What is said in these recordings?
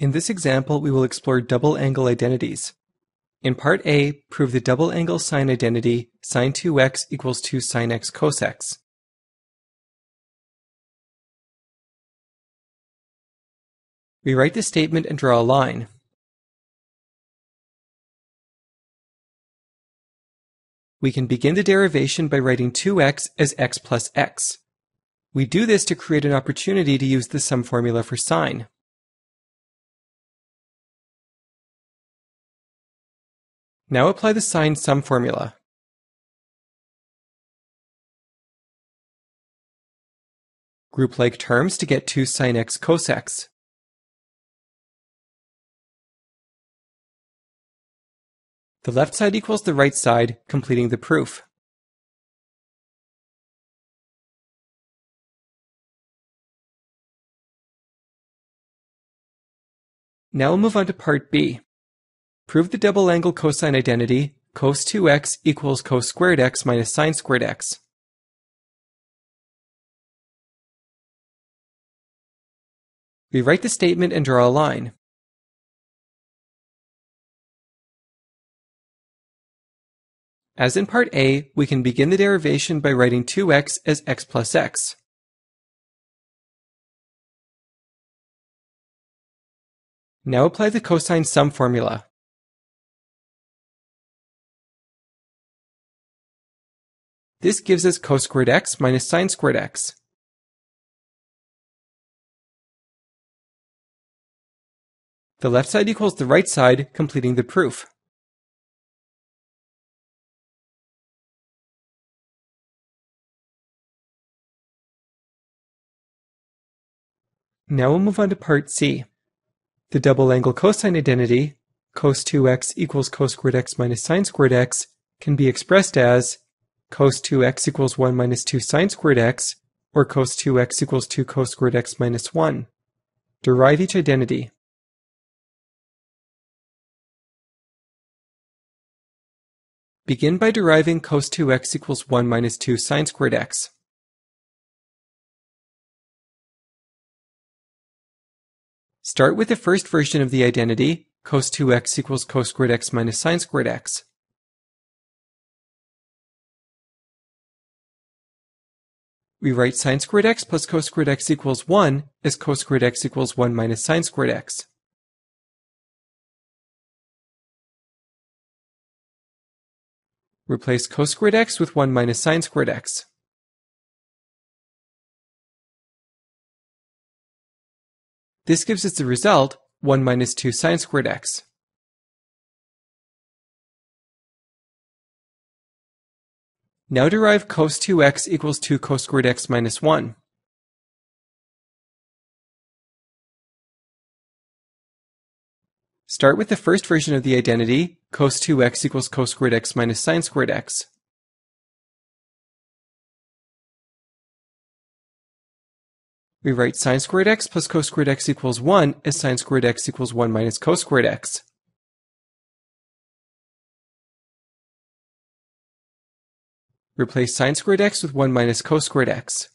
In this example, we will explore double angle identities. In part A, prove the double angle sine identity sine 2x equals 2 sine x cos x. We write the statement and draw a line. We can begin the derivation by writing 2x as x plus x. We do this to create an opportunity to use the sum formula for sine. Now apply the sine sum formula. Group like terms to get 2 sine x cos x. The left side equals the right side, completing the proof. Now we'll move on to part B. Prove the double angle cosine identity cos 2x equals cos squared x minus sine squared x. We write the statement and draw a line. As in part A, we can begin the derivation by writing 2x as x plus x. Now apply the cosine sum formula. This gives us cos squared x minus sine squared x. The left side equals the right side, completing the proof. Now we'll move on to part C. The double angle cosine identity, cos 2x equals cos squared x minus sine squared x, can be expressed as cos 2x equals 1 minus 2 sine squared x, or cos 2x equals 2 cos squared x minus 1. Derive each identity. Begin by deriving cos 2x equals 1 minus 2 sine squared x. Start with the first version of the identity, cos 2x equals cos squared x minus sine squared x. We write sine squared x plus cos squared x equals 1 as cos squared x equals 1 minus sine squared x. Replace cos squared x with 1 minus sine squared x. This gives us the result 1 minus 2 sine squared x. Now derive cos 2x equals 2 cos squared x minus 1. Start with the first version of the identity, cos 2x equals cos squared x minus sine squared x. We write sine squared x plus cos squared x equals 1 as sine squared x equals 1 minus cos squared x. Replace sine squared x with 1 minus cos squared x.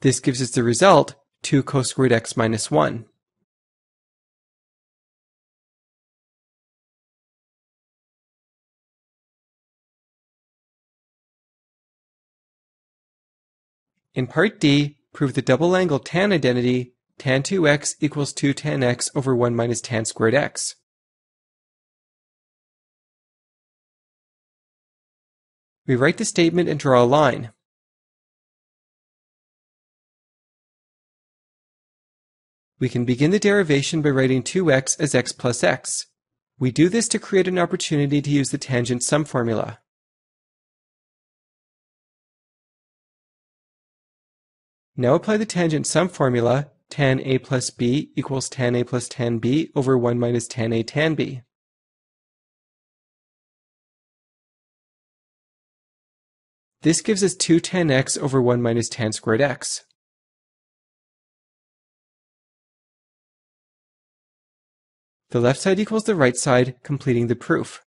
This gives us the result 2 cos squared x minus 1. In part D, prove the double angle tan identity tan 2x equals 2 tan x over 1 minus tan squared x. We write the statement and draw a line. We can begin the derivation by writing 2x as x plus x. We do this to create an opportunity to use the tangent sum formula. Now apply the tangent sum formula, tan a plus b equals tan a plus tan b over 1 minus tan a tan b. This gives us 2 tan x over 1 minus tan squared x. The left side equals the right side, completing the proof.